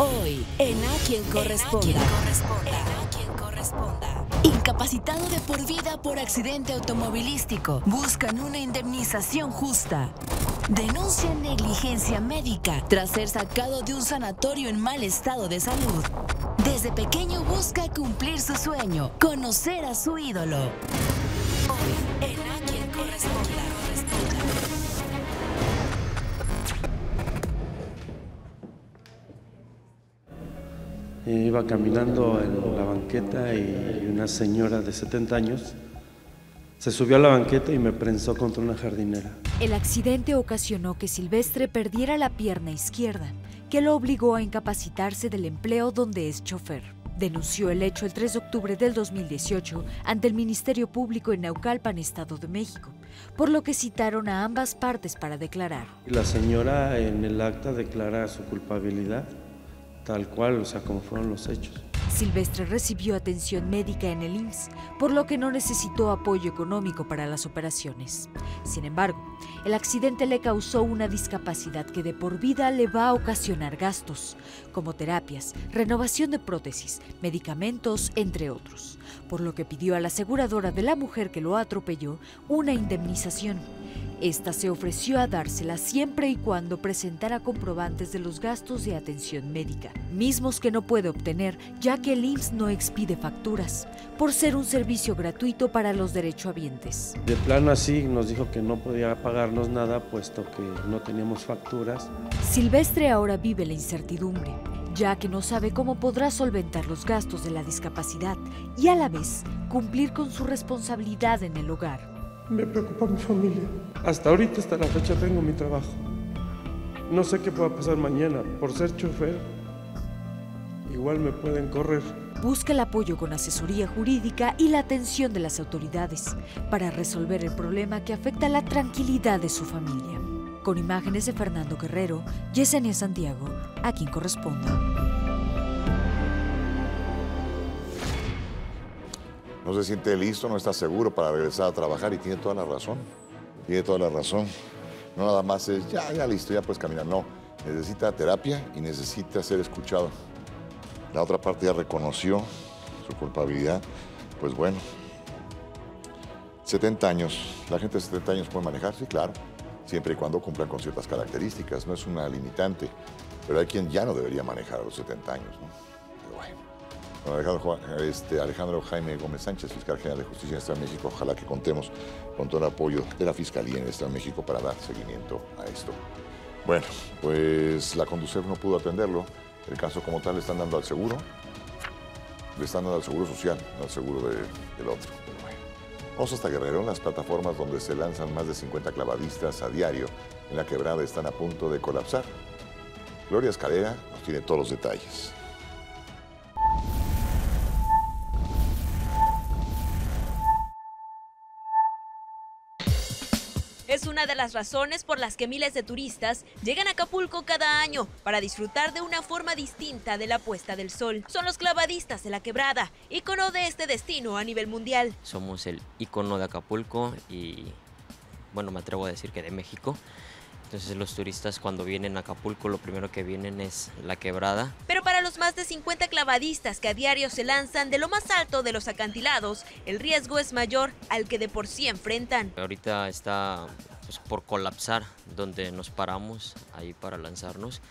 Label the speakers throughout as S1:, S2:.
S1: Hoy, en A quien corresponda. Incapacitado de por vida por accidente automovilístico. Buscan una indemnización justa. Denuncian negligencia médica tras ser sacado de un sanatorio en mal estado de salud. Desde pequeño busca cumplir su sueño, conocer a su ídolo. Hoy,
S2: Iba caminando en la banqueta y una señora de 70 años se subió a la banqueta y me prensó contra una jardinera.
S3: El accidente ocasionó que Silvestre perdiera la pierna izquierda, que lo obligó a incapacitarse del empleo donde es chofer. Denunció el hecho el 3 de octubre del 2018 ante el Ministerio Público en Naucalpan, Estado de México, por lo que citaron a ambas partes para declarar.
S2: La señora en el acta declara su culpabilidad tal cual, o sea, como fueron los hechos.
S3: Silvestre recibió atención médica en el IMSS, por lo que no necesitó apoyo económico para las operaciones. Sin embargo, el accidente le causó una discapacidad que de por vida le va a ocasionar gastos, como terapias, renovación de prótesis, medicamentos, entre otros, por lo que pidió a la aseguradora de la mujer que lo atropelló una indemnización. Esta se ofreció a dársela siempre y cuando presentara comprobantes de los gastos de atención médica, mismos que no puede obtener ya que el IMSS no expide facturas, por ser un servicio gratuito para los derechohabientes.
S2: De plano así nos dijo que no podía pagarnos nada puesto que no teníamos facturas.
S3: Silvestre ahora vive la incertidumbre, ya que no sabe cómo podrá solventar los gastos de la discapacidad y a la vez cumplir con su responsabilidad en el hogar.
S2: Me preocupa mi familia. Hasta ahorita, hasta la fecha, tengo mi trabajo. No sé qué pueda pasar mañana. Por ser chofer, igual me pueden correr.
S3: Busca el apoyo con asesoría jurídica y la atención de las autoridades para resolver el problema que afecta la tranquilidad de su familia. Con imágenes de Fernando Guerrero, Yesenia Santiago, a quien corresponda.
S4: no se siente listo, no está seguro para regresar a trabajar y tiene toda la razón. Tiene toda la razón. No nada más es, ya, ya listo, ya puedes caminar. No, necesita terapia y necesita ser escuchado. La otra parte ya reconoció su culpabilidad. Pues bueno, 70 años. ¿La gente de 70 años puede manejar? Sí, claro. Siempre y cuando cumplan con ciertas características. No es una limitante. Pero hay quien ya no debería manejar a los 70 años. ¿no? Alejandro, este, Alejandro Jaime Gómez Sánchez, fiscal general de justicia en Estado de México. Ojalá que contemos con todo el apoyo de la Fiscalía en el Estado de México para dar seguimiento a esto. Bueno, pues la conducción no pudo atenderlo. El caso como tal le están dando al seguro. Le están dando al seguro social, no al seguro del otro. Vamos hasta Guerrero, las plataformas donde se lanzan más de 50 clavadistas a diario en la quebrada están a punto de colapsar. Gloria Escalera nos tiene todos los detalles.
S5: Las razones por las que miles de turistas llegan a Acapulco cada año para disfrutar de una forma distinta de la puesta del sol. Son los clavadistas de la quebrada, ícono de este destino a nivel mundial.
S6: Somos el ícono de Acapulco y, bueno, me atrevo a decir que de México. Entonces los turistas cuando vienen a Acapulco lo primero que vienen es la quebrada.
S5: Pero para los más de 50 clavadistas que a diario se lanzan de lo más alto de los acantilados, el riesgo es mayor al que de por sí enfrentan.
S6: Ahorita está pues, por colapsar donde nos paramos ahí para lanzarnos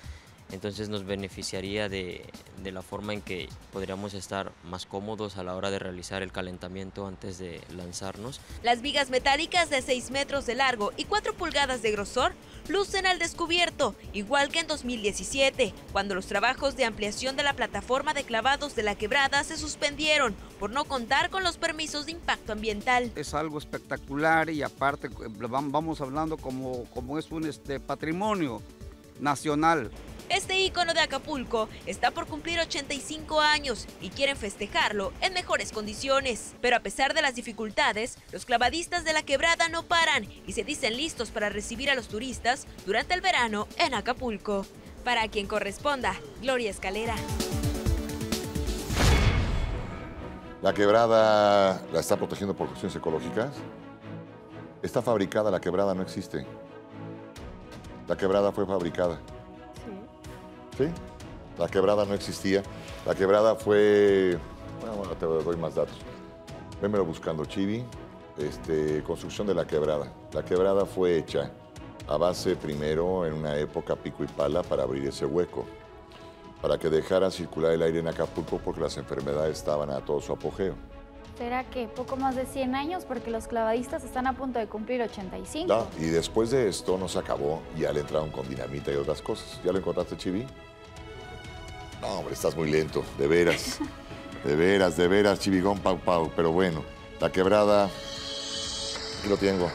S6: entonces nos beneficiaría de, de, la forma en que podríamos estar más cómodos a la hora de realizar el calentamiento antes de lanzarnos.
S5: Las vigas metálicas de 6 metros de largo y 4 pulgadas de grosor lucen al descubierto, igual que en 2017, cuando los trabajos de ampliación de la plataforma de clavados de la quebrada se suspendieron por no contar con los permisos de impacto ambiental.
S7: Es algo espectacular y aparte vamos hablando como, como es un este, patrimonio nacional.
S5: Este ícono de Acapulco está por cumplir 85 años y quieren festejarlo en mejores condiciones. Pero a pesar de las dificultades, los clavadistas de la quebrada no paran y se dicen listos para recibir a los turistas durante el verano en Acapulco. Para quien corresponda, Gloria Escalera.
S4: La quebrada la está protegiendo por cuestiones ecológicas. Está fabricada, la quebrada no existe. La quebrada fue fabricada. ¿Sí? La quebrada no existía. La quebrada fue. Bueno, te doy más datos. Vémelo buscando, Chivi. Este, construcción de la quebrada. La quebrada fue hecha a base primero en una época pico y pala para abrir ese hueco, para que dejaran circular el aire en Acapulco porque las enfermedades estaban a todo su apogeo.
S8: ¿Será que poco más de 100 años? Porque los clavadistas están a punto de cumplir 85.
S4: No, y después de esto no se acabó, ya le entraron con dinamita y otras cosas. ¿Ya lo encontraste, Chivi? No, hombre, estás muy lento, de veras. De veras, de veras, Chivigón Pau Pau. Pero bueno, la quebrada, aquí lo tengo.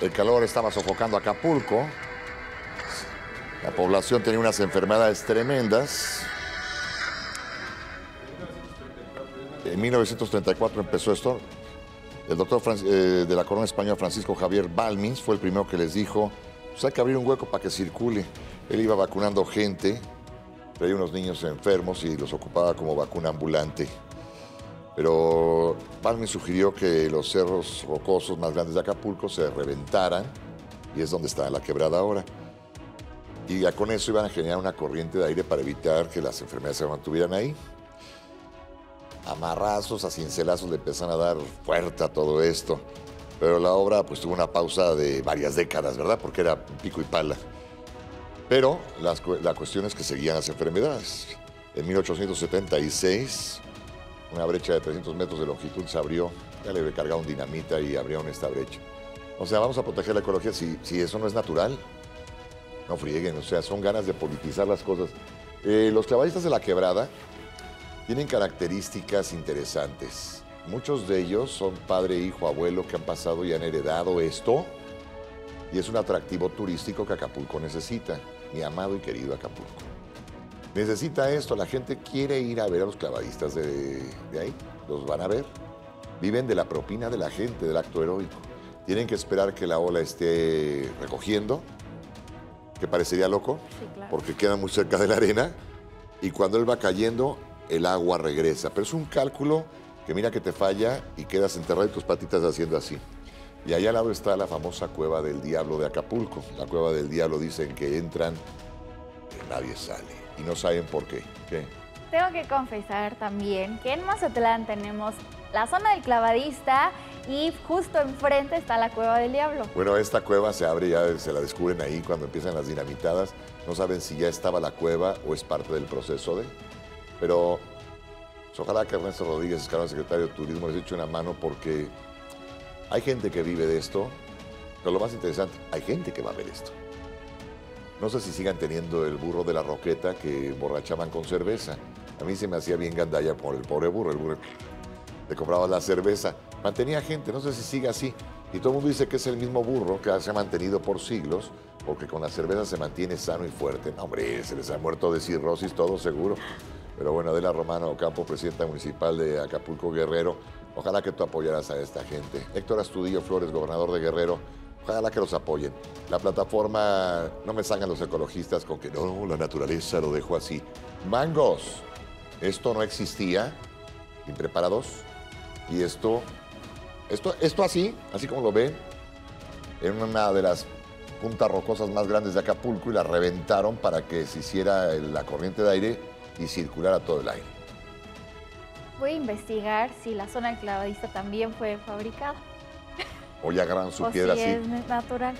S4: El calor estaba sofocando Acapulco. La población tenía unas enfermedades tremendas. En 1934 empezó esto. El doctor eh, de la corona española, Francisco Javier Balmins, fue el primero que les dijo, pues hay que abrir un hueco para que circule. Él iba vacunando gente, traía unos niños enfermos y los ocupaba como vacuna ambulante. Pero Balmins sugirió que los cerros rocosos más grandes de Acapulco se reventaran y es donde está la quebrada ahora. Y ya con eso iban a generar una corriente de aire para evitar que las enfermedades se mantuvieran ahí amarrazos, a cincelazos le empiezan a dar fuerte a todo esto. Pero la obra pues tuvo una pausa de varias décadas, ¿verdad? Porque era pico y pala. Pero la cuestión es que seguían las enfermedades. En 1876, una brecha de 300 metros de longitud se abrió, ya le cargaron dinamita y abrieron esta brecha. O sea, vamos a proteger la ecología si, si eso no es natural. No frieguen, o sea, son ganas de politizar las cosas. Eh, los clavadistas de la quebrada tienen características interesantes. Muchos de ellos son padre, hijo, abuelo que han pasado y han heredado esto. Y es un atractivo turístico que Acapulco necesita, mi amado y querido Acapulco. Necesita esto, la gente quiere ir a ver a los clavadistas de, ahí, los van a ver. Viven de la propina de la gente, del acto heroico. Tienen que esperar que la ola esté recogiendo, que parecería loco, porque queda muy cerca de la arena, y cuando él va cayendo, el agua regresa. Pero es un cálculo que mira que te falla y quedas enterrado y tus patitas haciendo así. Y allá al lado está la famosa cueva del diablo de Acapulco. La cueva del diablo dicen que entran y nadie sale. Y no saben por qué. ¿Qué?
S8: Tengo que confesar también que en Mazatlán tenemos la zona del clavadista y justo enfrente está la cueva del diablo.
S4: Bueno, esta cueva se abre, ya se la descubren ahí cuando empiezan las dinamitadas. No saben si ya estaba la cueva o es parte del proceso de... Pero ojalá que Ernesto Rodríguez, el secretario de Turismo, les eche una mano porque hay gente que vive de esto, pero lo más interesante, hay gente que va a ver esto. No sé si sigan teniendo el burro de la roqueta que emborrachaban con cerveza. A mí se me hacía bien gandalla por el pobre burro. El burro le compraba la cerveza. Mantenía gente, no sé si sigue así. Y todo el mundo dice que es el mismo burro que se ha mantenido por siglos, porque con la cerveza se mantiene sano y fuerte. No, hombre, se les ha muerto de cirrosis todo seguro. Pero bueno, Adela Romano Campo, presidenta municipal de Acapulco Guerrero, ojalá que tú apoyaras a esta gente. Héctor Astudillo Flores, gobernador de Guerrero, ojalá que los apoyen. La plataforma, no me salgan los ecologistas con que no, la naturaleza lo dejó así. Mangos, esto no existía, impreparados, y esto, esto, esto así, así como lo ven, en una de las puntas rocosas más grandes de Acapulco y la reventaron para que se hiciera la corriente de aire y circular a todo el aire.
S8: Voy a investigar si la zona clavadista también fue fabricada.
S4: O ya agarran su piedra
S8: si es natural.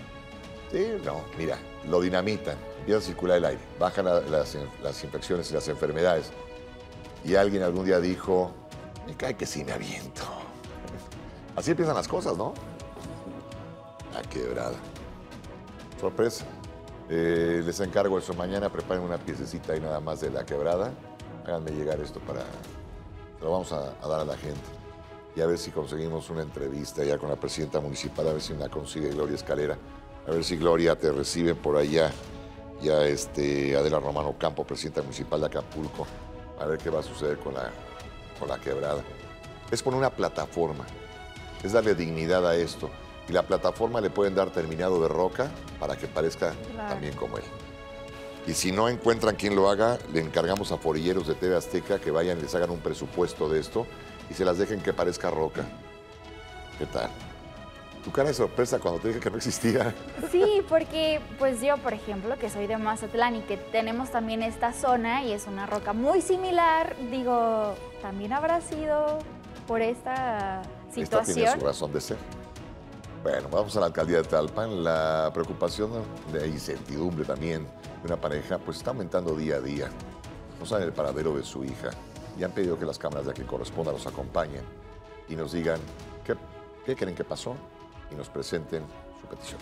S4: Sí, no, mira, lo dinamitan, empieza a circular el aire, bajan las, las infecciones y las enfermedades. Y alguien algún día dijo, me cae que sí me aviento. Así empiezan las cosas, ¿no? La quebrada. Sorpresa. Eh, les encargo eso mañana, preparen una piececita ahí nada más de la quebrada. Háganme llegar esto para... Lo vamos a, dar a la gente. Y a ver si conseguimos una entrevista ya con la presidenta municipal, a ver si la consigue Gloria Escalera. A ver si Gloria te recibe por allá. Ya este, Adela Romano Campo, presidenta municipal de Acapulco. A ver qué va a suceder con la, con la quebrada. Es poner una plataforma. Es darle dignidad a esto y la plataforma le pueden dar terminado de roca para que parezca también como él. Y si no encuentran quien lo haga, le encargamos a forilleros de TV Azteca que vayan y les hagan un presupuesto de esto y se las dejen que parezca roca. ¿Qué tal? Tu cara de sorpresa cuando te dije que no existía.
S8: Sí, porque pues yo, por ejemplo, que soy de Mazatlán y que tenemos también esta zona y es una roca muy similar, digo, también habrá sido por esta situación.
S4: Esta tiene su razón de ser. Bueno, vamos a la alcaldía de Talpan. La preocupación de incertidumbre también de una pareja pues está aumentando día a día. No saben el paradero de su hija y han pedido que las cámaras de aquí corresponda los acompañen y nos digan qué, qué creen que pasó y nos presenten su petición.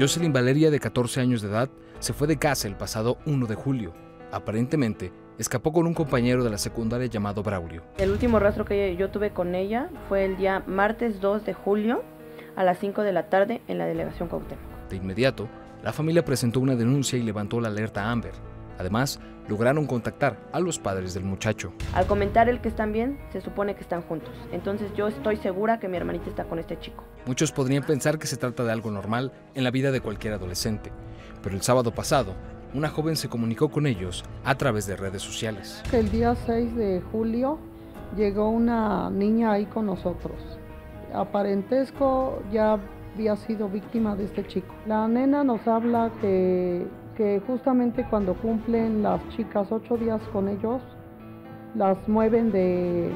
S9: Jocelyn Valeria, de 14 años de edad, se fue de casa el pasado 1 de julio. Aparentemente, escapó con un compañero de la secundaria llamado Braulio.
S10: El último rastro que yo tuve con ella fue el día martes 2 de julio a las 5 de la tarde en la delegación Cuauhtémoc.
S9: De inmediato, la familia presentó una denuncia y levantó la alerta Amber. Además, lograron contactar a los padres del muchacho.
S10: Al comentar el que están bien, se supone que están juntos. Entonces yo estoy segura que mi hermanita está con este chico.
S9: Muchos podrían pensar que se trata de algo normal en la vida de cualquier adolescente, pero el sábado pasado, una joven se comunicó con ellos a través de redes sociales.
S11: El día 6 de julio llegó una niña ahí con nosotros. Aparentesco ya había sido víctima de este chico. La nena nos habla que que justamente cuando cumplen las chicas ocho días con ellos, las mueven de,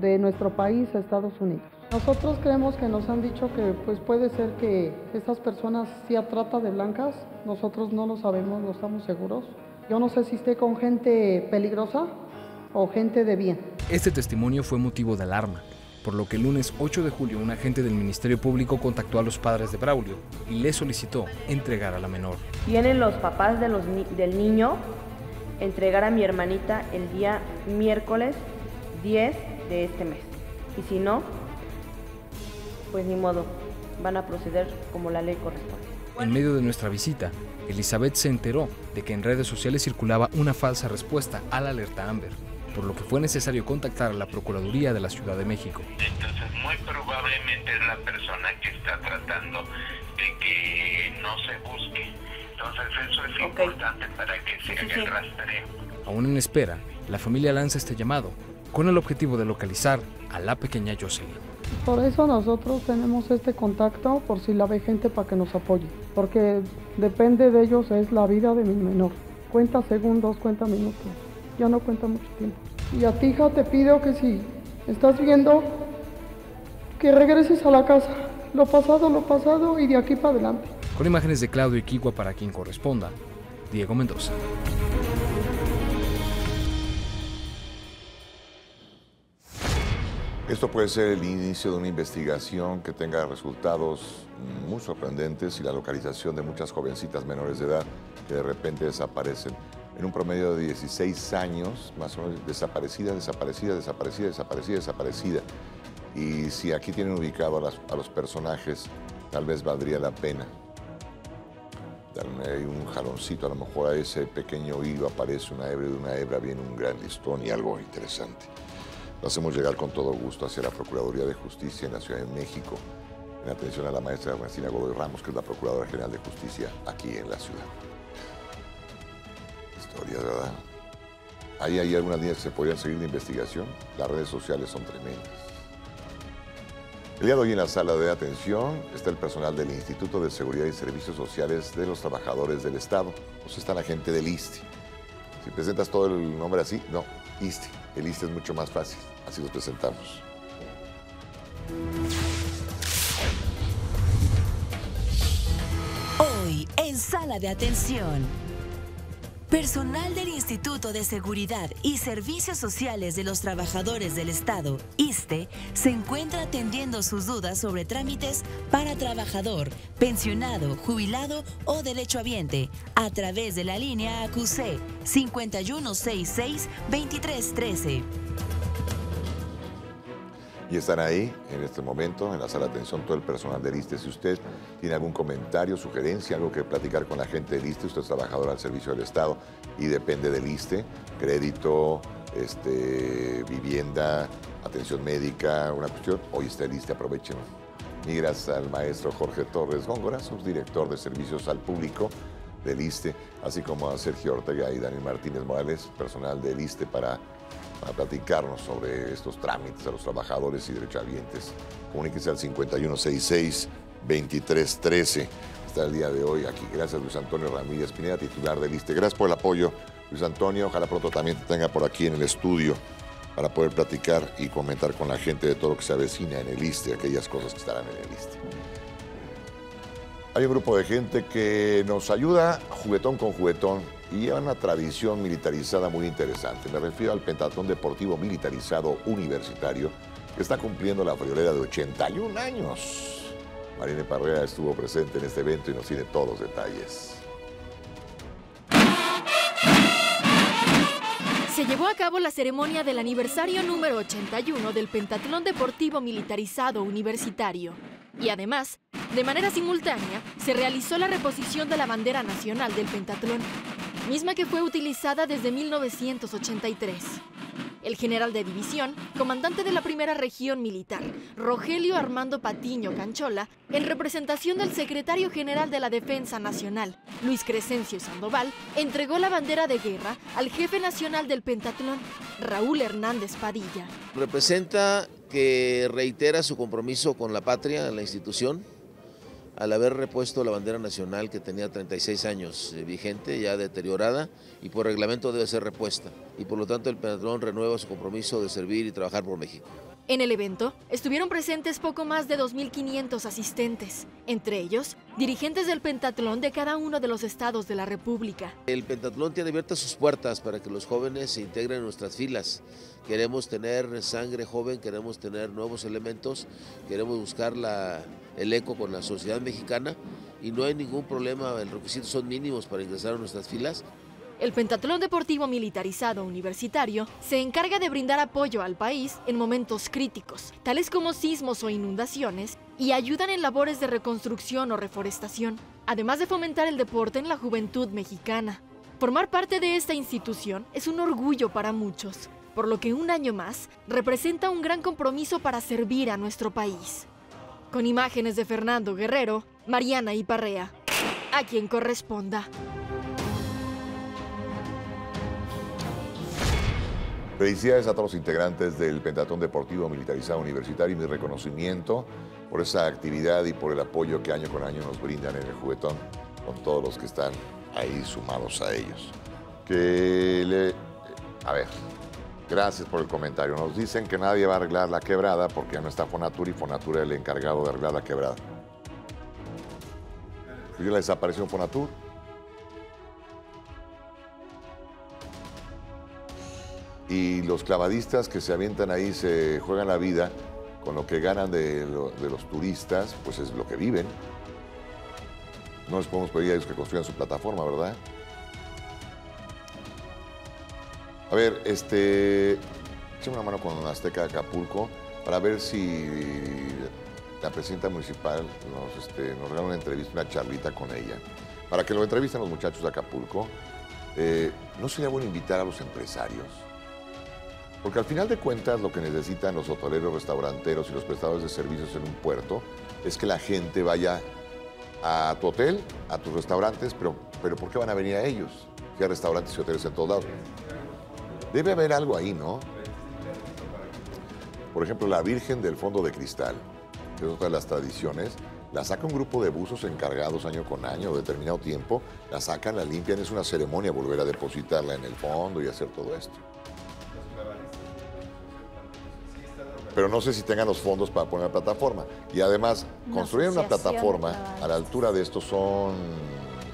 S11: de nuestro país a Estados Unidos. Nosotros creemos que nos han dicho que pues puede ser que estas personas sea trata de blancas, nosotros no lo sabemos, no estamos seguros. Yo no sé si esté con gente peligrosa o gente de bien.
S9: Este testimonio fue motivo de alarma por lo que el lunes 8 de julio un agente del Ministerio Público contactó a los padres de Braulio y le solicitó entregar a la menor.
S10: Tienen los papás de los del niño entregar a mi hermanita el día miércoles 10 de este mes. Y si no, pues ni modo, van a proceder como la ley corresponde.
S9: En medio de nuestra visita, Elizabeth se enteró de que en redes sociales circulaba una falsa respuesta a la alerta Amber por lo que fue necesario contactar a la Procuraduría de la Ciudad de México.
S12: Entonces, muy probablemente es la persona que está tratando de que no se busque. Entonces, eso es importante para que se haga el rastreo.
S9: Aún en espera, la familia lanza este llamado con el objetivo de localizar a la pequeña Jocelyn.
S11: Por eso nosotros tenemos este contacto, por si la ve gente para que nos apoye, porque depende de ellos es la vida de mi menor. Cuenta segundos, cuenta minutos ya no cuenta mucho tiempo. Y a ti, hija, te pido que si estás viendo, que regreses a la casa. Lo pasado, lo pasado y de aquí para adelante.
S9: Con imágenes de Claudio Iquigua para quien corresponda, Diego Mendoza.
S4: Esto puede ser el inicio de una investigación que tenga resultados muy sorprendentes y la localización de muchas jovencitas menores de edad que de repente desaparecen en un promedio de 16 años, más o menos desaparecida, desaparecida, desaparecida, desaparecida, desaparecida. Y si aquí tienen ubicado a, los personajes, tal vez valdría la pena darle un jaloncito, a lo mejor a ese pequeño hilo aparece una hebra de una hebra, viene un gran listón y algo interesante. Lo hacemos llegar con todo gusto hacia la Procuraduría de Justicia en la Ciudad de México, en atención a la maestra Ernestina Godoy Ramos, que es la Procuradora General de Justicia aquí en la ciudad historias, ¿verdad? Ahí hay algunas líneas que se podrían seguir de investigación. Las redes sociales son tremendas. El día de hoy en la sala de atención está el personal del Instituto de Seguridad y Servicios Sociales de los Trabajadores del Estado. Pues está la gente del ISTE. Si presentas todo el nombre así, no, ISTE. El ISTE es mucho más fácil. Así los presentamos.
S1: Hoy en sala de atención. Personal del Instituto de Seguridad y Servicios Sociales de los Trabajadores del Estado, ISTE, se encuentra atendiendo sus dudas sobre trámites para trabajador, pensionado, jubilado o derechohabiente a través de la línea AQC 5166-2313.
S4: Y están ahí en este momento, en la sala de atención, todo el personal del ISTE. Si usted tiene algún comentario, sugerencia, algo que platicar con la gente del ISTE, usted es trabajador al servicio del Estado y depende del ISTE, crédito, este, vivienda, atención médica, una cuestión, hoy está el ISTE, aprovechen. Y gracias al maestro Jorge Torres Góngora, subdirector de Servicios al Público del ISTE, así como a Sergio Ortega y Daniel Martínez Morales, personal del ISTE para para platicarnos sobre estos trámites a los trabajadores y derechohabientes. Comuníquese al 5166-2313. Está el día de hoy aquí. Gracias, Luis Antonio Ramírez Pineda, titular del ISTE. Gracias por el apoyo, Luis Antonio. Ojalá pronto también te tenga por aquí en el estudio para poder platicar y comentar con la gente de todo lo que se avecina en el ISTE, aquellas cosas que estarán en el ISTE. Hay un grupo de gente que nos ayuda juguetón con juguetón y lleva una tradición militarizada muy interesante. Me refiero al Pentatlón Deportivo Militarizado Universitario, que está cumpliendo la friolera de 81 años. Marina Parrea estuvo presente en este evento y nos tiene todos los detalles.
S13: Se llevó a cabo la ceremonia del aniversario número 81 del Pentatlón Deportivo Militarizado Universitario. Y además, de manera simultánea, se realizó la reposición de la bandera nacional del pentatlón, misma que fue utilizada desde 1983. El general de división, comandante de la primera región militar, Rogelio Armando Patiño Canchola, en representación del secretario general de la Defensa Nacional, Luis Crescencio Sandoval, entregó la bandera de guerra al jefe nacional del pentatlón, Raúl Hernández Padilla.
S14: Representa que reitera su compromiso con la patria, la institución, al haber repuesto la bandera nacional que tenía 36 años eh, vigente, ya deteriorada, y por reglamento debe ser repuesta. Y por lo tanto el Pentatlón renueva su compromiso de servir y trabajar por México.
S13: En el evento estuvieron presentes poco más de 2.500 asistentes, entre ellos dirigentes del pentatlón de cada uno de los estados de la República.
S14: El Pentatlón tiene abiertas sus puertas para que los jóvenes se integren en nuestras filas. Queremos tener sangre joven, queremos tener nuevos elementos, queremos buscar el eco con la sociedad mexicana y no hay ningún problema, los requisitos son mínimos para ingresar a nuestras filas.
S13: El Pentatlón Deportivo Militarizado Universitario se encarga de brindar apoyo al país en momentos críticos, tales como sismos o inundaciones, y ayudan en labores de reconstrucción o reforestación, además de fomentar el deporte en la juventud mexicana. Formar parte de esta institución es un orgullo para muchos, por lo que un año más representa un gran compromiso para servir a nuestro país. Con imágenes de Fernando Guerrero, Mariana Iparrea, a quien corresponda.
S4: Felicidades a todos los integrantes del Pentatón Deportivo Militarizado Universitario y mi reconocimiento por esa actividad y por el apoyo que año con año nos brindan en el juguetón con todos los que están ahí sumados a ellos. Que le... A ver, gracias por el comentario. Nos dicen que nadie va a arreglar la quebrada porque ya no está Fonatur y Fonatur es el encargado de arreglar la quebrada. ¿Vio la desaparición Fonatur? Y los clavadistas que se avientan ahí se juegan la vida con lo que ganan de, lo- de los turistas, pues es lo que viven. No les podemos pedir a ellos que construyan su plataforma, ¿verdad? A ver, este. Échame una mano con Azteca de Acapulco para ver si la presidenta municipal nos, este, regala una entrevista, una charlita con ella. Para que lo entrevisten los muchachos de Acapulco. Eh, ¿No sería bueno invitar a los empresarios? Porque al final de cuentas lo que necesitan los hoteleros, restauranteros y los prestadores de servicios en un puerto es que la gente vaya a tu hotel, a tus restaurantes, pero, pero ¿por qué van a venir a ellos? Si hay restaurantes y hoteles en todos lados. Debe haber algo ahí, ¿no? Por ejemplo, la Virgen del Fondo de Cristal, que es otra de las tradiciones, la saca un grupo de buzos encargados año con año, determinado tiempo, la sacan, la limpian, es una ceremonia volver a depositarla en el fondo y hacer todo esto. Pero no sé si tengan los fondos para poner la plataforma. Y además,
S8: Una
S4: construir una plataforma a la altura de estos son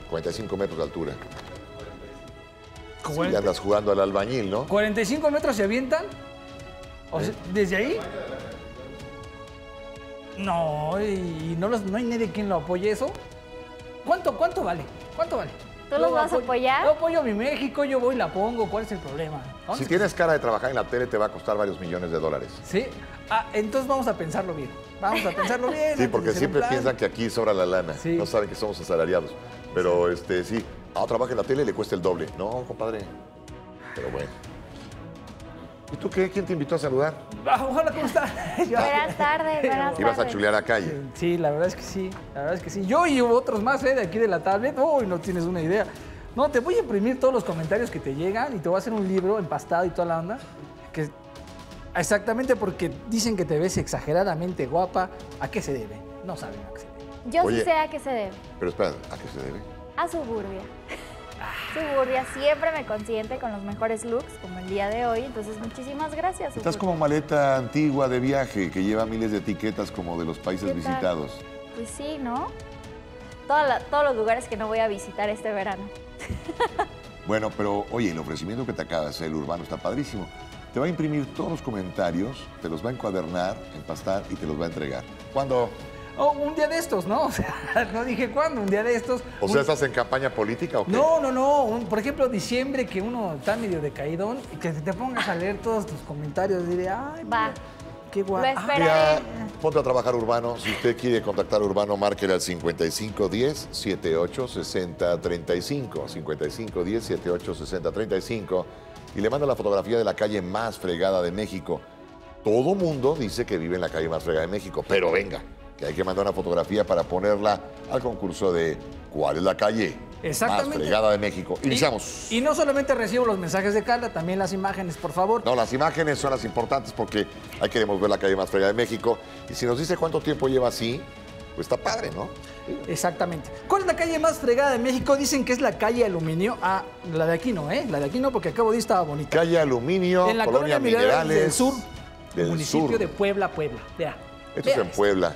S4: 45 metros de altura. Sí, ya andas jugando al albañil, ¿no?
S15: 45 metros se avientan. O sea, ¿Desde ahí? No, y no, los- no hay nadie quien lo apoye eso. ¿Cuánto, cuánto vale? ¿Cuánto vale?
S8: ¿Tú los vas a apoyar?
S15: Yo apoyo a mi México, yo voy y la pongo. ¿Cuál es el problema? Vamos
S4: Si
S15: a-
S4: tienes cara de trabajar en la tele, te va a costar varios millones de dólares.
S15: ¿Sí? Ah, entonces vamos a pensarlo bien. Vamos a pensarlo bien.
S4: Sí, porque siempre piensan que aquí sobra la lana. No saben que somos asalariados. Pero este sí, ah, trabaja en la tele y le cuesta el doble. No, compadre. Pero bueno. ¿Y tú qué? ¿Quién te invitó a saludar?
S15: Ah, Hola, ¿cómo está?
S8: Buenas tardes, buenas
S4: Ibas a
S8: tardes.
S4: chulear a calle.
S15: Sí, la verdad es que sí, la verdad es que sí. Yo y otros más, ¿eh? De aquí de la tablet, uy, no tienes una idea. No, te voy a imprimir todos los comentarios que te llegan y te voy a hacer un libro empastado y toda la onda. Que exactamente porque dicen que te ves exageradamente guapa. ¿A qué se debe? No saben a qué se debe.
S8: Yo
S4: Oye.
S8: sí sé a qué se debe.
S4: Pero espera, ¿a qué se debe?
S8: A Suburbia. Suburbia siempre me consiente con los mejores looks, como el día de hoy. Entonces, muchísimas gracias.
S4: Estás como maleta antigua de viaje que lleva miles de etiquetas como de los países visitados.
S8: Pues sí, ¿no? La- todos los lugares que no voy a visitar este verano.
S4: Bueno, pero oye, el ofrecimiento que te acaba de hacer el urbano está padrísimo. Te va a imprimir todos los comentarios, te los va a encuadernar, empastar y te los va a entregar. ¿Cuándo?
S15: Oh, un día de estos, ¿no? O sea, no dije cuándo, un día de estos.
S4: O
S15: Un-
S4: sea, ¿estás en campaña política o qué?
S15: No, no, no. un- por ejemplo, diciembre, que uno está medio decaidón y que te pongas a leer todos tus comentarios. Diré, ay,
S8: Va.
S15: qué guay.
S8: Lo esperaré.
S4: Ya, ponte a trabajar Urbano. Si usted quiere contactar a Urbano, márquele al 5510 7860 35. 5510 7860 35. Y le manda la fotografía de la calle más fregada de México. Todo mundo dice que vive en la calle más fregada de México, pero venga, que hay que mandar una fotografía para ponerla al concurso de ¿Cuál es la calle más
S15: Exactamente.
S4: fregada de México? Iniciamos.
S15: Y, no solamente recibo los mensajes de Carla, también las imágenes, por favor.
S4: No, las imágenes son las importantes porque ahí queremos ver la calle más fregada de México. Y si nos dice cuánto tiempo lleva así, pues está padre, ¿no?
S15: Exactamente. ¿Cuál es la calle más fregada de México? Dicen que es la calle Aluminio. Ah, la de aquí no, ¿eh? La de aquí no, porque acabo de ir estaba bonita.
S4: Calle Aluminio,
S15: en la
S4: Colonia
S15: colonia Minerales
S4: Minerales.
S15: del Sur,
S4: del
S15: municipio
S4: Sur.
S15: de Puebla, Puebla. Vea.
S4: Esto es en Puebla.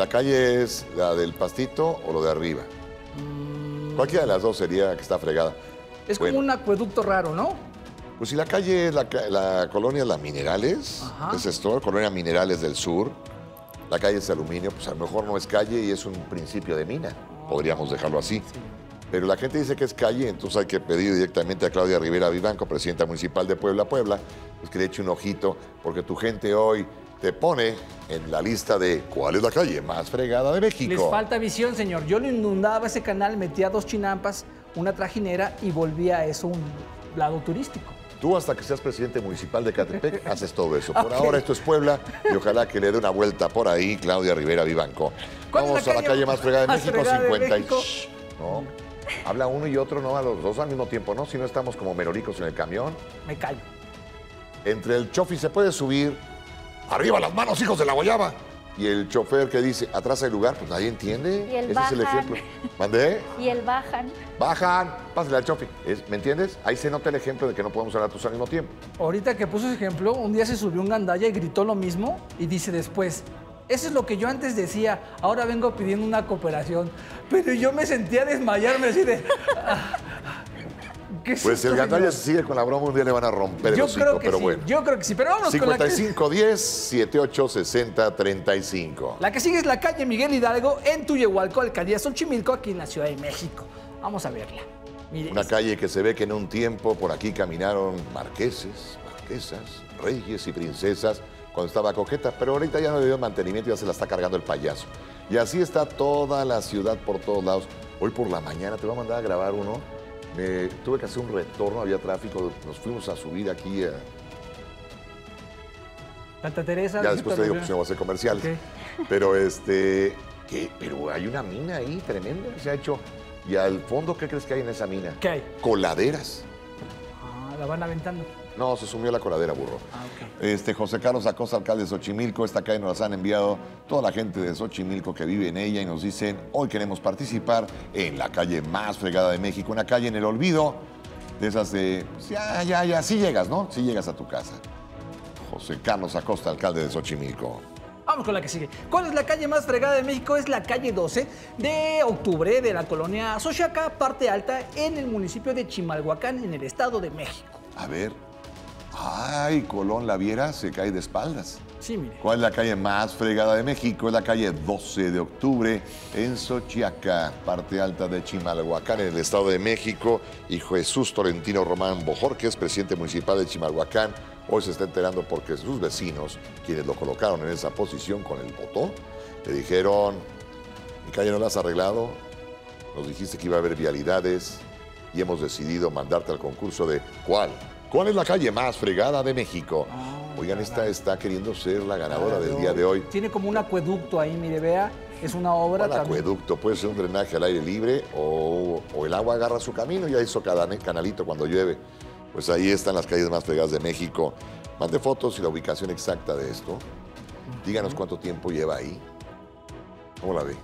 S4: ¿La calle es la del pastito o lo de arriba? Cualquiera de las dos sería que está fregada.
S15: Es
S4: Bueno.
S15: como un acueducto raro, ¿no?
S4: Pues si la calle es la, colonia La Minerales,
S15: Ajá.
S4: es esto, Colonia Minerales del Sur, la calle es aluminio, pues a lo mejor no es calle y es un principio de mina. Podríamos dejarlo así. Pero la gente dice que es calle, entonces hay que pedir directamente a Claudia Rivera Vivanco, presidenta municipal de Puebla, Puebla, pues que le eche un ojito, porque tu gente hoy te pone en la lista de cuál es la calle más fregada de México.
S15: Les falta visión, señor. Yo lo inundaba ese canal, metía dos chinampas, una trajinera y volvía a eso un lado turístico.
S4: Tú hasta que seas presidente municipal de Catepec haces todo eso. Por ahora esto es Puebla y ojalá que le dé una vuelta por ahí Claudia Rivera Vivanco.
S15: ¿Cuál es
S4: Vamos
S15: la
S4: a la
S15: calle
S4: más fregada de
S15: más
S4: México,
S15: fregada de
S4: 50 y...
S15: México?
S4: Shh, No, habla uno y otro, no a los dos al mismo tiempo, ¿no? Si no estamos como meroricos en el camión.
S15: Me callo.
S4: Entre el chofi se puede subir, arriba las manos, hijos de la guayaba. Y el chofer que dice, atrás hay lugar, pues nadie entiende.
S8: Y el
S4: Ese es el ejemplo. ¿Mandé?
S8: Y el bajan.
S4: Bajan, pásale al chofi. ¿Me entiendes? Ahí se nota el ejemplo de que no podemos hablar todos al mismo tiempo.
S15: Ahorita que puso ese ejemplo, un día se subió un gandalla y gritó lo mismo y dice después, eso es lo que yo antes decía, ahora vengo pidiendo una cooperación. Pero yo me sentía desmayarme así de... "Ah, ¿qué es
S4: Pues
S15: esto,
S4: el gandalla
S15: señor?".
S4: se sigue con la broma, un día le van a romper el
S15: Yo
S4: hocico,
S15: creo que
S4: pero
S15: sí,
S4: bueno.
S15: yo creo que sí. Pero vámonos con la que...
S4: 5510 7860 35.
S15: La que sigue es la calle Miguel Hidalgo en Tuyehualco, alcaldía Xochimilco, aquí en la Ciudad de México. Vamos a verla. Mire,
S4: Una calle que se ve que en un tiempo por aquí caminaron marqueses, marquesas, reyes y princesas cuando estaba coqueta, pero ahorita ya no le dio mantenimiento y ya se la está cargando el payaso. Y así está toda la ciudad por todos lados. Hoy por la mañana te voy a mandar a grabar uno. Me tuve que hacer un retorno, había tráfico, nos fuimos a subir aquí a,
S15: Santa Teresa.
S4: Ya después te digo, pues no voy a hacer comerciales. Pero este, ¿qué? Pero hay una mina ahí tremenda que se ha hecho. Y al fondo, ¿qué crees que hay en esa mina?
S15: ¿Qué hay?
S4: Coladeras.
S15: Ah, la van aventando.
S4: No, se sumió la coladera, burro.
S15: Ah.
S4: Este, José Carlos Acosta, alcalde de Xochimilco, esta calle nos las han enviado toda la gente de Xochimilco que vive en ella y nos dicen, hoy queremos participar en la calle más fregada de México, una calle en el olvido, de esas de, pues, ya, ya, ya, sí llegas, ¿no? Sí llegas a tu casa. José Carlos Acosta, alcalde de Xochimilco.
S15: Vamos con la que sigue. ¿Cuál es la calle más fregada de México? Es la calle 12 de octubre de la colonia Xochaca, parte alta, en el municipio de Chimalhuacán, en el Estado de México.
S4: A ver. Ay, Colón la viera, se cae de espaldas.
S15: Sí, mire.
S4: ¿Cuál es la calle más fregada de México? Es la calle 12 de octubre en Xochiaca, parte alta de Chimalhuacán, en el Estado de México. Y Jesús Tolentino Román Bojorquez, presidente municipal de Chimalhuacán, hoy se está enterando porque sus vecinos, quienes lo colocaron en esa posición con el voto, le dijeron, mi calle no la has arreglado, nos dijiste que iba a haber vialidades y hemos decidido mandarte al concurso de ¿cuál? ¿Cuál es la calle más fregada de México? Oigan, esta está queriendo ser la ganadora del día de hoy.
S15: Tiene como un acueducto ahí, mire, vea. es una obra
S4: Un acueducto, puede ser un drenaje al aire libre o, o el agua agarra su camino y ya hizo cada canalito cuando llueve. Pues ahí están las calles más fregadas de México. Mande fotos y la ubicación exacta de esto. Díganos cuánto tiempo lleva ahí. ¿Cómo la ve?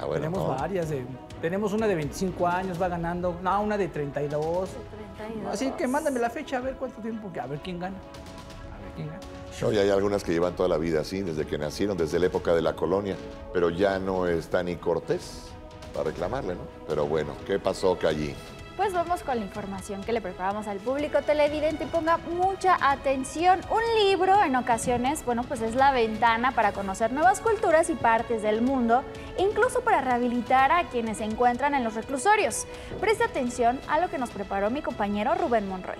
S4: Ah, bueno,
S15: tenemos
S4: ¿no?
S15: varias. de- tenemos una de 25 años, va ganando. No, una de 32. Así que mándame la fecha a ver cuánto tiempo, que- a ver quién gana. A ver quién gana.
S4: No, y hay algunas que llevan toda la vida así, desde que nacieron, desde la época de la colonia, pero ya no está ni Cortés para reclamarle, ¿no? Pero bueno, ¿qué pasó allí?
S8: Pues vamos con la información que le preparamos al público televidente y ponga mucha atención. Un libro en ocasiones, bueno, pues es la ventana para conocer nuevas culturas y partes del mundo, incluso para rehabilitar a quienes se encuentran en los reclusorios. Preste atención a lo que nos preparó mi compañero Rubén Monroy.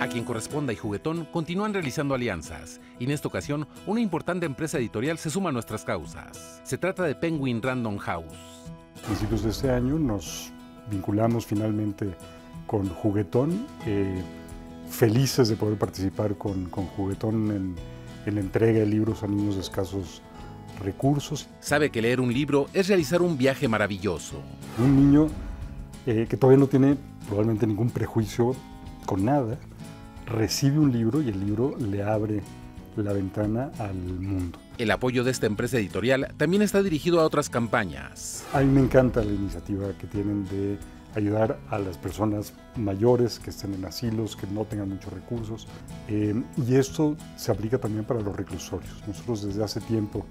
S16: A quien corresponda y Juguetón continúan realizando alianzas y en esta ocasión una importante empresa editorial se suma a nuestras causas. Se trata de Penguin Random House.
S17: A principios de este año nos vinculamos finalmente con Juguetón, eh, felices de poder participar con, con Juguetón en, en la entrega de libros a niños de escasos recursos.
S16: Sabe que leer un libro es realizar un viaje maravilloso.
S17: Un niño eh, que todavía no tiene probablemente ningún prejuicio con nada, recibe un libro y el libro le abre la ventana al mundo.
S16: El apoyo de esta empresa editorial también está dirigido a otras campañas.
S17: A mí me encanta la iniciativa que tienen de ayudar a las personas mayores que estén en asilos, que no tengan muchos recursos. Eh, y esto se aplica también para los reclusorios. Nosotros desde hace tiempo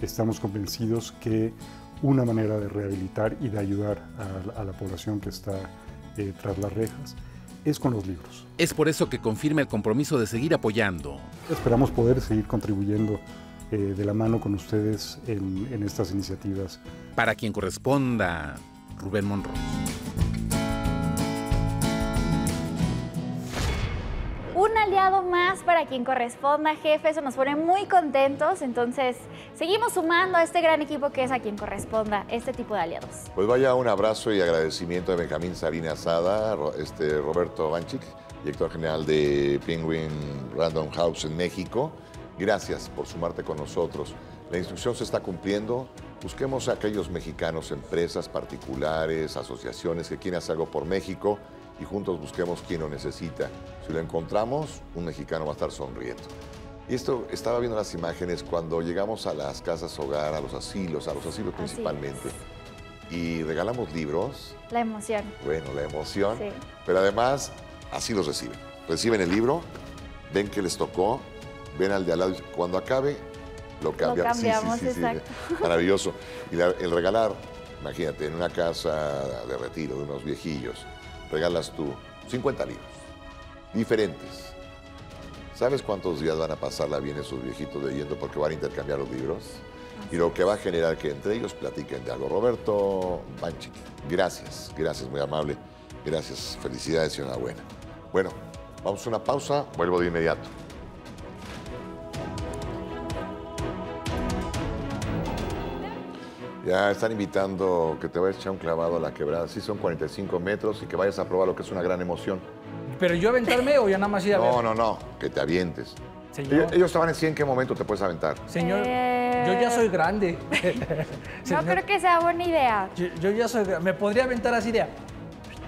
S17: estamos convencidos que una manera de rehabilitar y de ayudar a, a la población que está eh, tras las rejas es con los libros.
S16: Es por eso que confirma el compromiso de seguir apoyando.
S17: Esperamos poder seguir contribuyendo eh, de la mano con ustedes en, en estas iniciativas.
S16: Para quien corresponda, Rubén Monroy.
S8: Un aliado más para quien corresponda, jefe, eso nos pone muy contentos, entonces seguimos sumando a este gran equipo que es a quien corresponda este tipo de aliados.
S4: Pues vaya un abrazo y agradecimiento a Benjamín Sabina Sada, este, Roberto Banchik, director general de Penguin Random House en México. Gracias por sumarte con nosotros. La instrucción se está cumpliendo. Busquemos a aquellos mexicanos, empresas particulares, asociaciones que quieran hacer algo por México y juntos busquemos quién lo necesita. Si lo encontramos, un mexicano va a estar sonriendo. Y esto, estaba viendo las imágenes cuando llegamos a las casas hogar, a los asilos, a los asilos
S8: Así
S4: principalmente, y regalamos libros,
S8: La emoción.
S4: bueno, la emoción,
S8: Sí.
S4: pero además así los reciben. Reciben el libro, ven que les tocó, ven al de al lado y cuando acabe, lo cambiamos. Sí, sí,
S8: cambiamos,
S4: sí, sí,
S8: exacto.
S4: Maravilloso. Y la- el regalar, imagínate, en una casa de retiro de unos viejillos, regalas tú 50 libros, diferentes. ¿Sabes cuántos días van a pasarla bien esos viejitos leyendo porque van a intercambiar los libros? Y lo que va a generar que entre ellos platiquen de algo. Roberto Banchi, gracias, gracias, muy amable. Gracias, felicidades y enhorabuena. Bueno, vamos a una pausa, vuelvo de inmediato. Ya están invitando que te vayas a echar un clavado a la quebrada. Sí, son 45 metros y que vayas a probar lo que es una gran emoción.
S15: ¿Pero yo aventarme o ya nada más ir a ver?
S4: No, no, no, que te avientes.
S15: Señor.
S4: Ellos, van a decir en qué momento te puedes aventar.
S15: Señor,
S8: Eh,
S15: yo ya soy grande.
S8: No creo que sea buena idea.
S15: yo, yo ya soy grande. ¿Me podría aventar así de...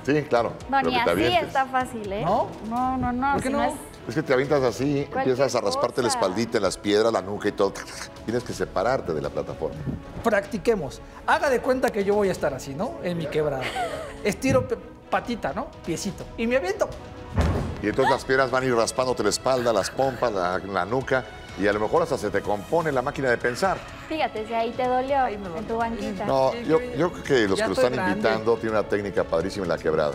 S4: Sí, claro.
S8: No, ni así está fácil, ¿eh?
S15: ¿No?
S8: No, no, no.
S15: ¿Por qué
S8: si
S15: no?
S8: es-
S4: Es que te avientas así, empiezas a rasparte la espaldita en las piedras, la nuca y todo. Tienes que separarte de la plataforma.
S15: Practiquemos. Haga de cuenta que yo voy a estar así, ¿no? En mi quebrada. Estiro patita, ¿no? Piecito. Y me aviento.
S4: Y entonces las piedras van a ir raspándote la espalda, las pompas, la, la nuca, y a lo mejor hasta se te compone la máquina de pensar.
S8: Fíjate, si ahí te dolió en tu banquita.
S4: No, yo, yo creo que los
S8: Ya
S4: que lo están
S8: grande.
S4: invitando tienen una técnica padrísima en la quebrada.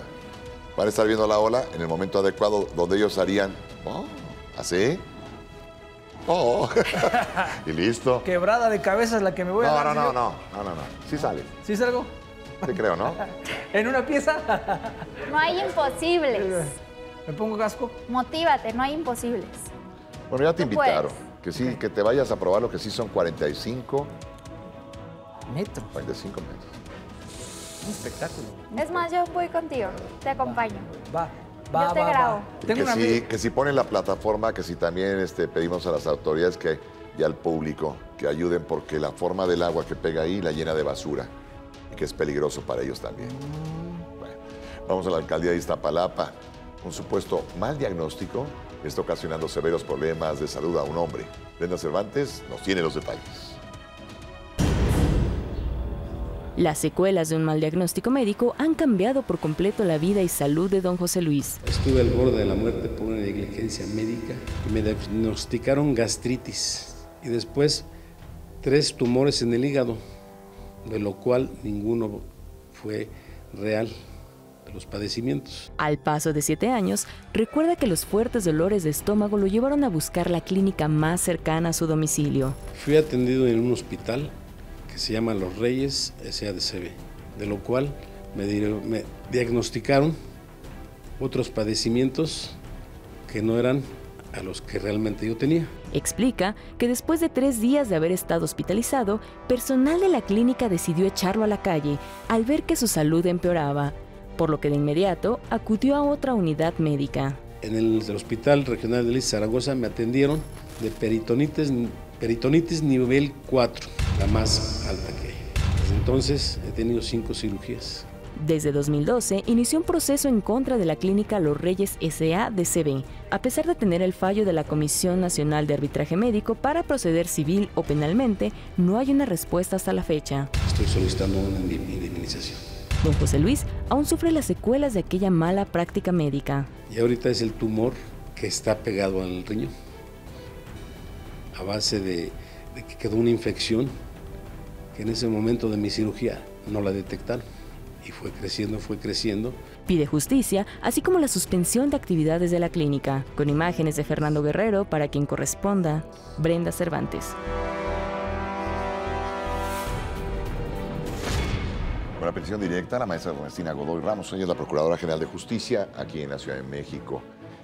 S4: Van a estar viendo la ola en el momento adecuado donde ellos harían, oh, así, oh, y listo.
S15: Quebrada de cabeza es la que me voy a
S4: No,
S15: dar.
S4: no, no, no, no, no, no, sí sale,
S15: ¿Sí salgo?
S4: te creo, ¿no?
S15: ¿En una pieza?
S8: No hay imposibles.
S15: ¿Me pongo casco?
S8: Motívate, no hay imposibles.
S4: Bueno, ya te
S8: Tú
S4: invitaron, que sí, que te vayas a probar lo que sí son 45
S15: metros.
S4: 45 metros.
S15: Un espectáculo.
S8: Es más, yo voy contigo. Te acompaño.
S15: Va,
S8: Yo te grabo.
S4: que, si, que si ponen la plataforma, que si también este, pedimos a las autoridades que y al público que ayuden porque la forma del agua que pega ahí la llena de basura y que es peligroso para ellos también. Bueno, vamos a la alcaldía de Iztapalapa. Un supuesto mal diagnóstico está ocasionando severos problemas de salud a un hombre. Brenda Cervantes nos tiene los detalles.
S18: Las secuelas de un mal diagnóstico médico han cambiado por completo la vida y salud de don José Luis.
S19: Estuve al borde de la muerte por una negligencia médica y me diagnosticaron gastritis y después tres tumores en el hígado, de lo cual ninguno fue real de los padecimientos.
S18: Al paso de siete años, recuerda que los fuertes dolores de estómago lo llevaron a buscar la clínica más cercana a su domicilio.
S19: Fui atendido en un hospital que se llama Los Reyes SADCB, de lo cual me, me diagnosticaron otros padecimientos que no eran a los que realmente yo tenía.
S18: Explica que después de tres días de haber estado hospitalizado, personal de la clínica decidió echarlo a la calle al ver que su salud empeoraba, por lo que de inmediato acudió a otra unidad médica.
S19: En el, Hospital Regional de Liz Zaragoza me atendieron de peritonitis, peritonitis nivel 4, la más alta que hay. Desde entonces he tenido cinco cirugías.
S18: Desde 2012 inició un proceso en contra de la clínica Los Reyes SA de CB, a pesar de tener el fallo de la Comisión Nacional de Arbitraje Médico para proceder civil o penalmente, no hay una respuesta hasta la fecha.
S19: Estoy solicitando una indemnización.
S18: Don José Luis aún sufre las secuelas de aquella mala práctica médica.
S19: Y ahorita es el tumor que está pegado al riñón, a base de, de que quedó una infección que en ese momento de mi cirugía no la detectaron y fue creciendo, fue creciendo.
S18: Pide justicia, así como la suspensión de actividades de la clínica, con imágenes de Fernando Guerrero para quien corresponda, Brenda Cervantes.
S4: Con la petición directa, la maestra Ernestina Godoy Ramos, ella es la Procuradora General de Justicia aquí en la Ciudad de México.